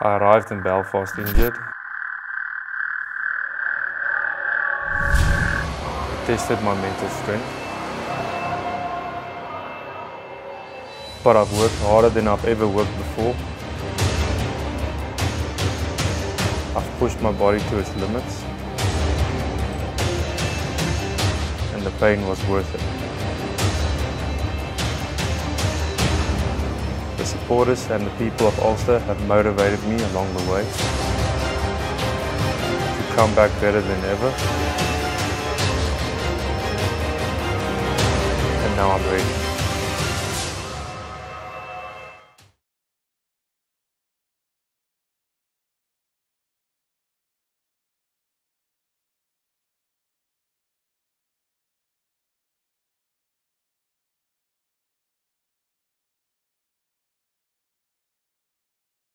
I arrived in Belfast injured. It tested my mental strength. But I've worked harder than I've ever worked before. I've pushed my body to its limits. And the pain was worth it. The supporters and the people of Ulster have motivated me along the way to come back better than ever. And now I'm ready.